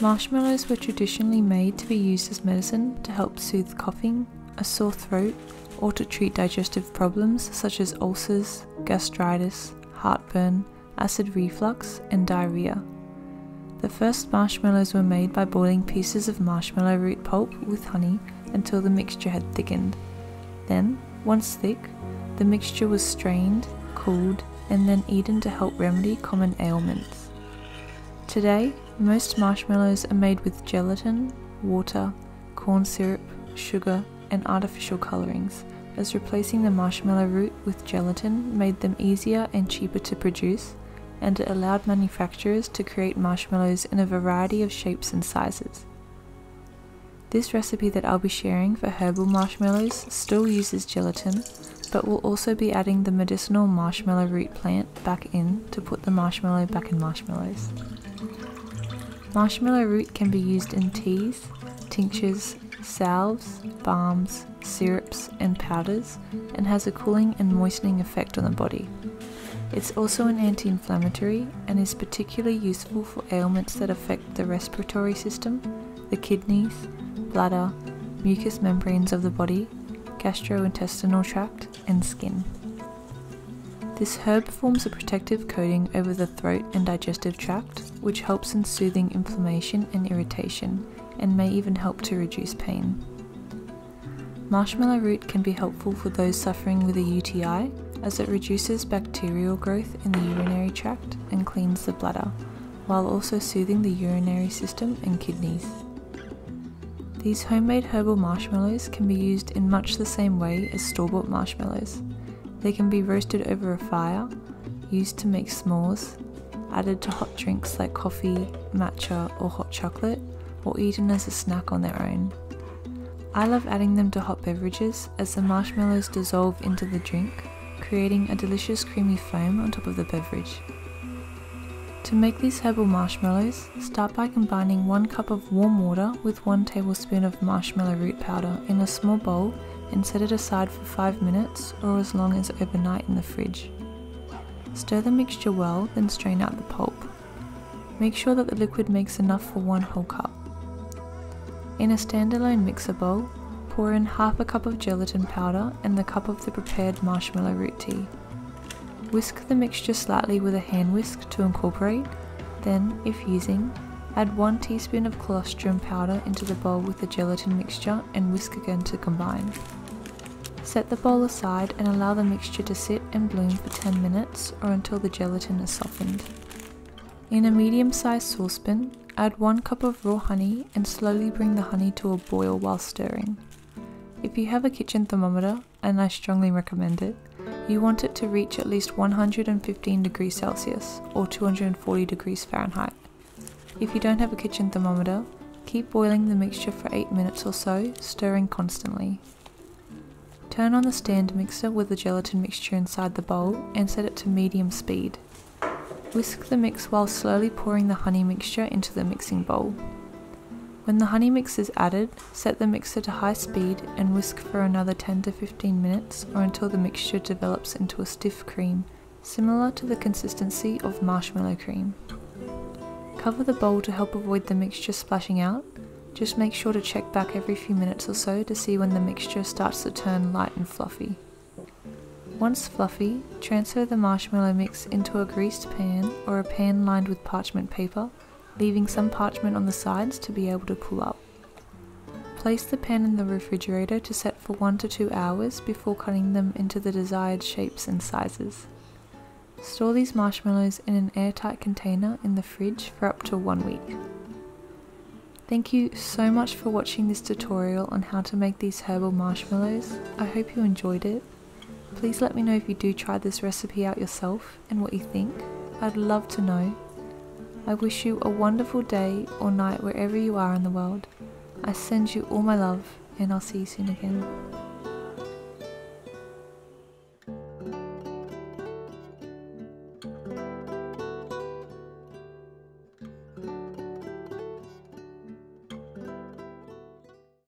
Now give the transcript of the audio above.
Marshmallows were traditionally made to be used as medicine to help soothe coughing, a sore throat, or to treat digestive problems such as ulcers, gastritis, heartburn, acid reflux, and diarrhea. The first marshmallows were made by boiling pieces of marshmallow root pulp with honey until the mixture had thickened. Then, once thick, the mixture was strained, cooled, and then eaten to help remedy common ailments. Today, most marshmallows are made with gelatin, water, corn syrup, sugar, and artificial colorings, as replacing the marshmallow root with gelatin made them easier and cheaper to produce, and it allowed manufacturers to create marshmallows in a variety of shapes and sizes. This recipe that I'll be sharing for herbal marshmallows still uses gelatin, but we'll also be adding the medicinal marshmallow root plant back in to put the marshmallow back in marshmallows. Marshmallow root can be used in teas, tinctures, salves, balms, syrups, and powders, and has a cooling and moistening effect on the body. It's also an anti inflammatory and is particularly useful for ailments that affect the respiratory system, the kidneys, bladder, mucous membranes of the body, gastrointestinal tract, and skin. This herb forms a protective coating over the throat and digestive tract, which helps in soothing inflammation and irritation, and may even help to reduce pain. Marshmallow root can be helpful for those suffering with a UTI, as it reduces bacterial growth in the urinary tract and cleans the bladder, while also soothing the urinary system and kidneys. These homemade herbal marshmallows can be used in much the same way as store bought marshmallows. They can be roasted over a fire, used to make s'mores, added to hot drinks like coffee, matcha, or hot chocolate, or eaten as a snack on their own. I love adding them to hot beverages as the marshmallows dissolve into the drink, creating a delicious creamy foam on top of the beverage. To make these herbal marshmallows, start by combining 1 cup of warm water with 1 tablespoon of marshmallow root powder in a small bowl and set it aside for 5 minutes or as long as overnight in the fridge. Stir the mixture well, then strain out the pulp. Make sure that the liquid makes enough for one whole cup. In a standalone mixer bowl, pour in half a cup of gelatin powder and the cup of the prepared marshmallow root tea. Whisk the mixture slightly with a hand whisk to incorporate, then, if using, add 1 teaspoon of colostrum powder into the bowl with the gelatin mixture and whisk again to combine. Set the bowl aside and allow the mixture to sit and bloom for 10 minutes or until the gelatin is softened. In a medium sized saucepan, add 1 cup of raw honey and slowly bring the honey to a boil while stirring. If you have a kitchen thermometer, and I strongly recommend it, you want it to reach at least 115 degrees Celsius or 240 degrees Fahrenheit. If you don't have a kitchen thermometer, keep boiling the mixture for 8 minutes or so, stirring constantly. Turn on the stand mixer with the gelatin mixture inside the bowl and set it to medium speed. Whisk the mix while slowly pouring the honey mixture into the mixing bowl. When the honey mix is added, set the mixer to high speed and whisk for another 10 to 15 minutes or until the mixture develops into a stiff cream, similar to the consistency of marshmallow cream. Cover the bowl to help avoid the mixture splashing out just make sure to check back every few minutes or so to see when the mixture starts to turn light and fluffy. Once fluffy, transfer the marshmallow mix into a greased pan or a pan lined with parchment paper, leaving some parchment on the sides to be able to pull up. Place the pan in the refrigerator to set for 1 to 2 hours before cutting them into the desired shapes and sizes. Store these marshmallows in an airtight container in the fridge for up to one week. Thank you so much for watching this tutorial on how to make these herbal marshmallows. I hope you enjoyed it. Please let me know if you do try this recipe out yourself and what you think. I'd love to know. I wish you a wonderful day or night wherever you are in the world. I send you all my love and I'll see you soon again.